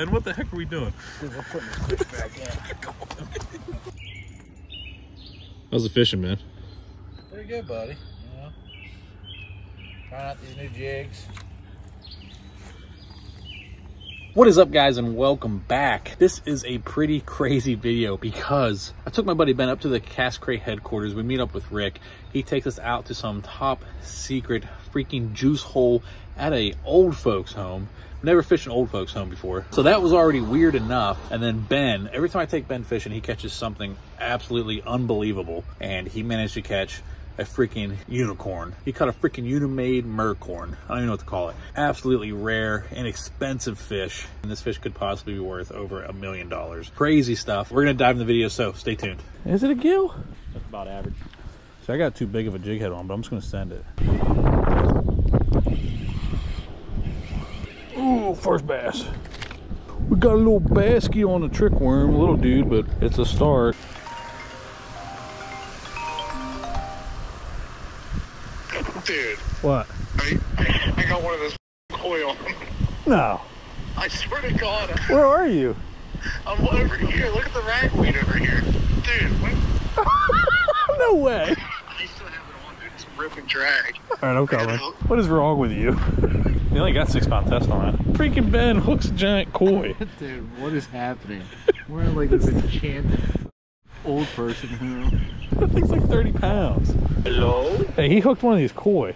Ben. What the heck are we doing? How's the fishing, man? Pretty good, buddy. You know, trying out these new jigs. What is up guys and welcome back. This is a pretty crazy video because I took my buddy Ben up to the Castcray headquarters. We meet up with Rick. He takes us out to some top secret freaking juice hole at a old folks home. Never fished an old folks home before. So that was already weird enough. And then Ben, every time I take Ben fishing, he catches something absolutely unbelievable. And he managed to catch a freaking unicorn. He caught a freaking Unimade mercorn. I don't even know what to call it. Absolutely rare, and expensive fish. And this fish could possibly be worth over a million dollars. Crazy stuff. We're gonna dive in the video, so stay tuned. Is it a gill? That's about average. So I got too big of a jig head on, but I'm just gonna send it. Ooh, first bass. We got a little basky on the trick worm, little dude, but it's a start. Dude, What? I, I got one of those koi. No. I swear to God, Where are you? I'm over here. Look at the ragweed over here. Dude, what? No way. I still have it on, dude. It's a rip and drag. All right, I'm coming. What is wrong with you? You only got six pound test on it. Freaking Ben hooks a giant koi. Dude, what is happening? We're in like this enchanted old person room. That thing's like 30 pounds. Hello? Hey, he hooked one of these koi.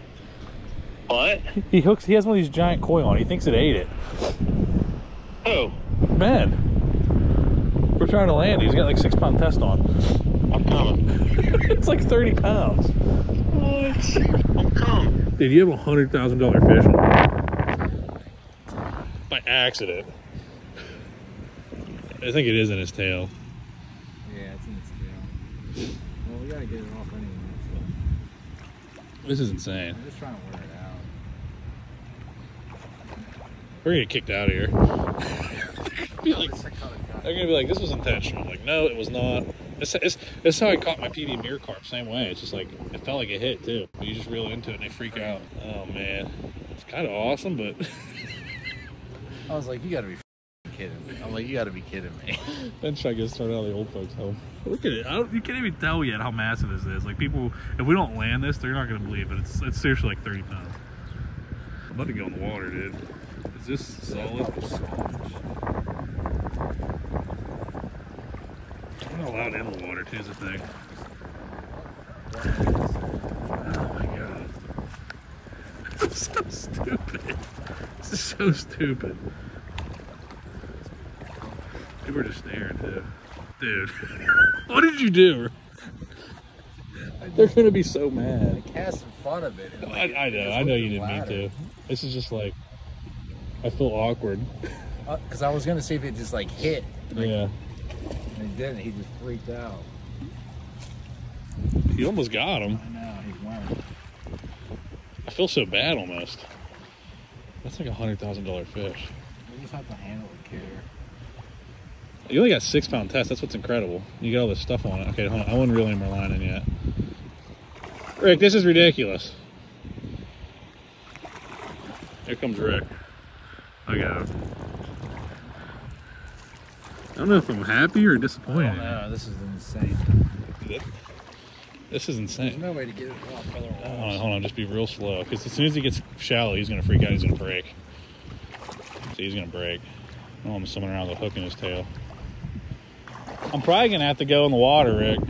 What? He hooks. He has one of these giant koi on. He thinks it ate it. Oh, Ben, we're trying to land. He's got like six pound test on. I'm coming. it's like 30 pounds. What? I'm coming. Dude, you have a hundred thousand dollar fish by accident. I think it is in his tail. Yeah, it's in its tail. Well, we gotta get it off anyway. So This is insane. I'm just trying to wear it out. We're gonna get kicked out of here. Be like- they're gonna be like, "This was intentional." Like, no, it was not. It's, it's, it's how I caught my PB mirror carp. Same way. It's just like it felt like a hit too. You just reel into it and they freak out. Oh man, it's kind of awesome, but I was like, you gotta be kidding me. I'm like, you gotta be kidding me. then try to get started out of the old folks' home. Look at it. I don't, you can't even tell yet how massive this is. Like people, if we don't land this, they're not gonna believe it. It's it's seriously like 30 pounds. I'm about to go in the water, dude. Is this solid? I'm not allowed in the water too, is the thing. Oh my god. This is so stupid. This is so stupid. People are just staring too. Dude. what did you do? They're gonna be so mad. Casting fun of it. and, I, like, I know, I know you didn't mean to. This is just like I feel awkward. Uh, because I was gonna see if it just like hit. Like, Yeah. And it didn't. He just freaked out. He almost got him. I know. He's wearing. I feel so bad almost. That's like a hundred thousand dollar fish. We just have to handle it with care. You only got six pound test. That's what's incredible. You got all this stuff on it. Okay, hold on. I wouldn't reel any more line in yet. Rick, this is ridiculous. Here comes Rick. I got him. I don't know if I'm happy or disappointed. No, this is insane. This is insane. There's insane. no way to get it off other Hold on, hold on, just be real slow. Because as soon as he gets shallow, he's gonna freak out. He's gonna break. See, he's gonna break. Oh, I'm swimming around with a hook in his tail. I'm probably gonna have to go in the water, Rick.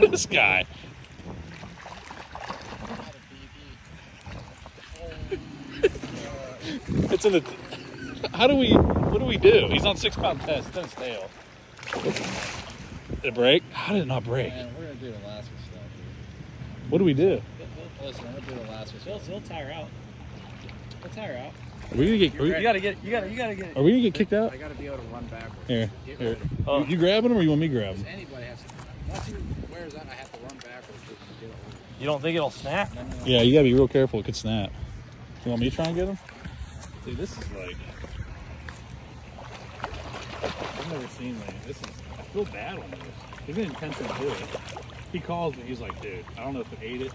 this guy. it's in the. How do we? What do we do? He's on six pound test. His tail. Did it break? How did it not break? Man, we're gonna do the last one stuff. What do we do? Listen, we're gonna do the last one. He'll, he'll tire out. He'll tire out. Are we gonna get? Are we, You gotta get. You gotta. You gotta get. are we gonna get kicked out? I gotta be able to run backwards. Here, here. Oh. You, you grabbing him or you want me to grab him? Anybody has to. Once he wears out, I have to run backwards to get it. You don't think it'll snap? Yeah, you gotta be real careful. It could snap. You want me to try and get him? Dude, this is like. I've never seen like this. Is, I feel bad on this. He didn't intention to do it. He calls me. He's like, dude, I don't know if it ate it.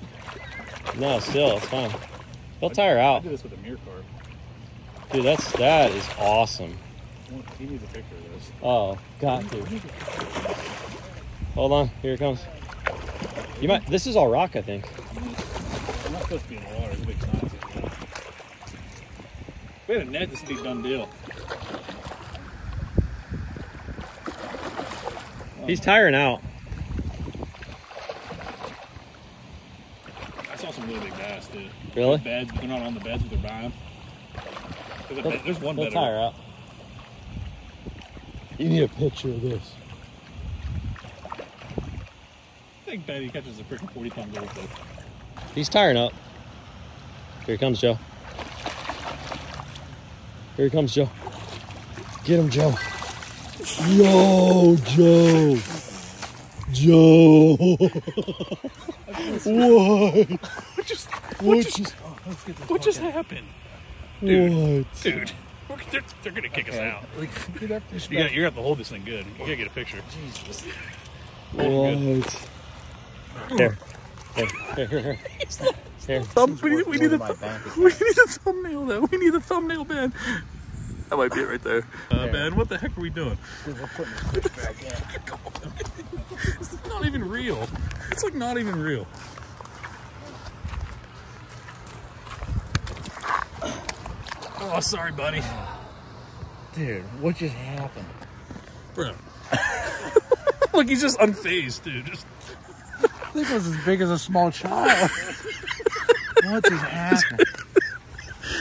No, still, it's fine. He'll tire I out. did this with a mirror carp. Dude, that's that is awesome. He needs a picture of this. Oh, got to. Hold on, here it comes. You might. This is all rock, I think. I'm not supposed to be in the water. It's a big size. We had a net, this be done deal. He's tiring out. I saw some really big bass too. Really? Beds, they're not on the beds, but they're buying. There's, a there's one He'll tire out. You need a picture of this. I think Betty catches a freaking 40 pound goldfish. He's tiring up. Here he comes Joe. Here he comes Joe. Get him, Joe. Yo, Joe. Joe. what? What just, What just, what just happened? What? Dude, they're, they're gonna kick us out. You gotta, you're gonna have to hold this thing good. You gotta get a picture. What? Here. Here, here, here, here. Here. Thumb, we, need, we, need a, we need a thumbnail though. We need a thumbnail, Ben. That might be it right there. Uh, Ben, what the heck are we doing? We're putting this back in. It's not even real. It's like not even real. Oh, sorry, buddy. Dude, what just happened? Bro. Look, he's just unfazed, dude. Just I think it was as big as a small child. what just happened?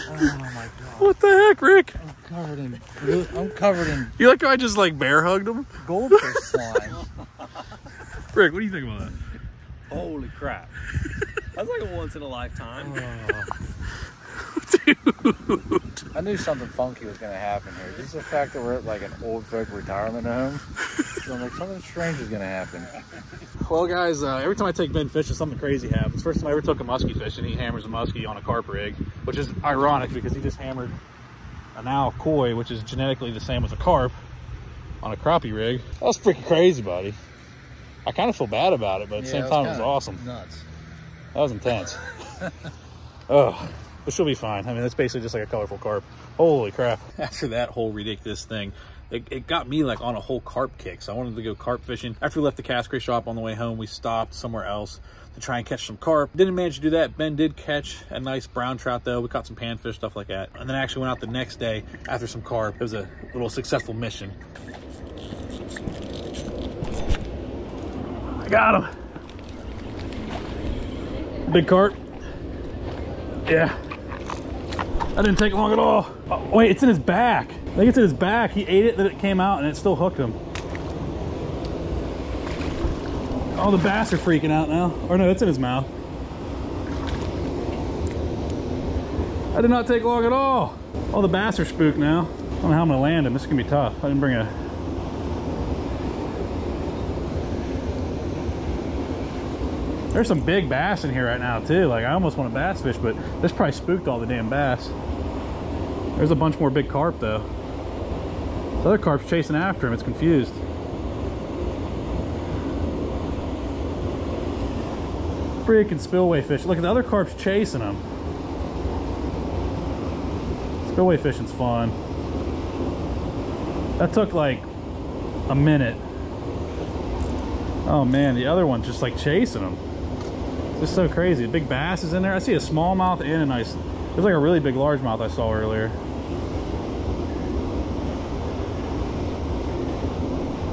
Oh my god. what the heck, Rick? I'm covered in blue- I'm covered in You like how I just like bear hugged him? goldfish slime. Rick, what do you think about that? Holy crap. That's like a once in a lifetime. Oh. I knew something funky was gonna happen here. Just the fact that we're at like an old folk retirement home. So I'm like something strange is gonna happen. Well, guys, uh, every time I take Ben fishing, something crazy happens. First time I ever took a muskie fish, and he hammers a muskie on a carp rig, which is ironic because he just hammered a now koi, which is genetically the same as a carp, on a crappie rig. That was freaking crazy, buddy. I kind of feel bad about it, but at the same time, it was awesome. Nuts. That was intense. oh, but she'll be fine. I mean, it's basically just like a colorful carp. Holy crap. After that whole ridiculous thing, it, it got me like on a whole carp kick. So I wanted to go carp fishing. After we left the Castcray shop on the way home, we stopped somewhere else to try and catch some carp. Didn't manage to do that. Ben did catch a nice brown trout though. We caught some panfish, stuff like that. And then I actually went out the next day after some carp. It was a little successful mission. I got him. Big carp. Yeah. That didn't take long at all. Oh, wait, it's in his back. I think it's in his back. He ate it, then it came out, and it still hooked him. Oh, the bass are freaking out now. Or no, it's in his mouth. That did not take long at all. Oh, the bass are spooked now. I don't know how I'm gonna land him. This is gonna be tough. I didn't bring a There's some big bass in here right now too. Like I almost want to bass fish, but this probably spooked all the damn bass. There's a bunch more big carp though. The other carp's chasing after him. It's confused. Freaking spillway fish. Look at the other carp's chasing him. Spillway fishing's fun. That took like a minute. Oh man, the other one's just like chasing him. Is so crazy. Big bass is in there. I see a smallmouth and a nice, there's like a really big largemouth I saw earlier.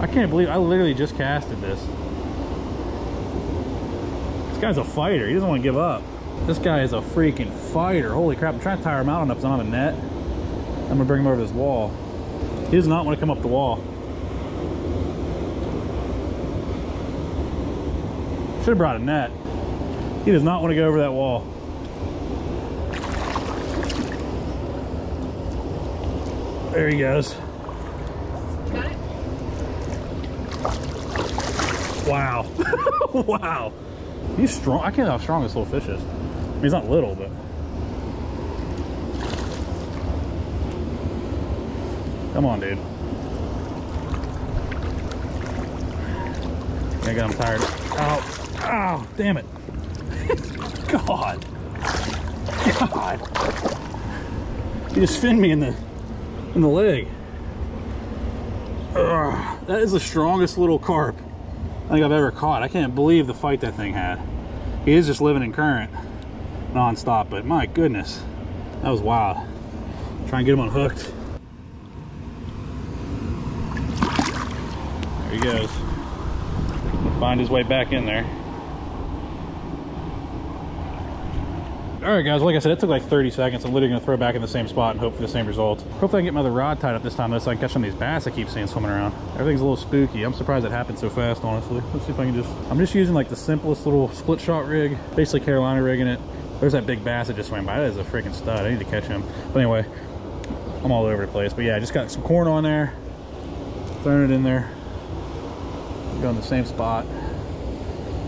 I can't believe I literally just casted this. This guy's a fighter. He doesn't want to give up. This guy is a freaking fighter. Holy crap. I'm trying to tire him out enough so I have a net. I'm going to bring him over this wall. He does not want to come up the wall. Should have brought a net. He does not want to go over that wall. There he goes. Wow. wow. He's strong. I can't know how strong this little fish is. I mean, he's not little, but. Come on, dude. I got him tired. Oh, oh, damn it. God. God. You just finned me in the in the leg. Ugh, that is the strongest little carp I think I've ever caught. I can't believe the fight that thing had. He is just living in current non-stop, but my goodness, that was wild. Try and get him unhooked. There he goes. Find his way back in there. All right, guys, like I said, it took like 30 seconds. I'm literally gonna throw back in the same spot and hope for the same result. Hopefully I can get my other rod tied up this time though so I can catch some of these bass I keep seeing swimming around. Everything's a little spooky. I'm surprised it happened so fast, honestly. Let's see if I can just, I'm just using like the simplest little split shot rig, basically Carolina rigging it. There's that big bass that just swam by. That is a freaking stud. I need to catch him. But anyway, I'm all over the place. But yeah, I just got some corn on there, throwing it in there. Go in the same spot.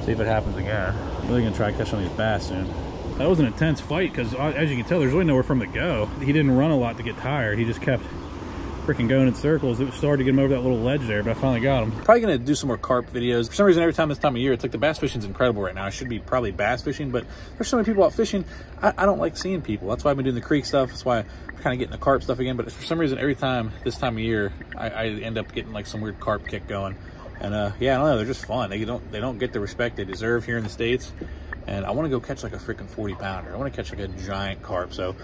See if it happens again. I'm Really gonna try to catch some of these bass soon. That was an intense fight because as you can tell, there's really nowhere from to go. He didn't run a lot to get tired. He just kept freaking going in circles. It was hard to get him over that little ledge there, but I finally got him. Probably gonna do some more carp videos. For some reason, every time this time of year, it's like the bass fishing's incredible right now. I should be probably bass fishing, but there's so many people out fishing. I, I don't like seeing people. That's why I've been doing the creek stuff. That's why I'm kind of getting the carp stuff again. But for some reason, every time this time of year, I, I end up getting like some weird carp kick going. And uh, yeah, I don't know. They're just fun. They don't they don't get the respect they deserve here in the states and I want to go catch like a freaking 40 pounder. I want to catch like a giant carp. So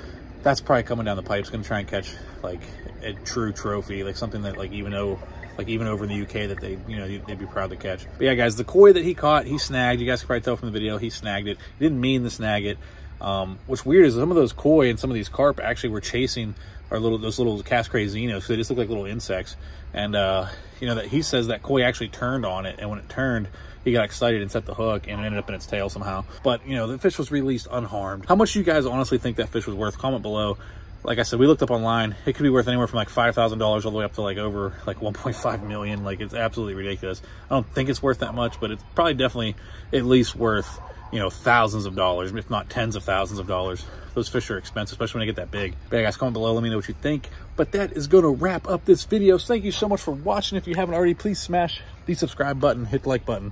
that's probably coming down the pipes. Going to try and catch like a true trophy, like something that like even though like even over in the UK that they, you know, they'd be proud to catch. But yeah, guys, the koi that he caught, he snagged. You guys can probably tell from the video, he snagged it. He didn't mean to snag it. Um, what's weird is some of those koi and some of these carp actually were chasing our little those little Castcray Xenos. So they just look like little insects. And uh, you know that he says that koi actually turned on it, and when it turned, he got excited and set the hook and it ended up in its tail somehow. But you know the fish was released unharmed. How much do you guys honestly think that fish was worth? Comment below. Like I said, we looked up online. It could be worth anywhere from like five thousand dollars all the way up to like over like 1.5 million. Like it's absolutely ridiculous. I don't think it's worth that much, but it's probably definitely at least worth you know, thousands of dollars, if not tens of thousands of dollars. Those fish are expensive, especially when they get that big. But yeah, guys, comment below, let me know what you think. But that is going to wrap up this video. So thank you so much for watching. If you haven't already, please smash the subscribe button, hit the like button.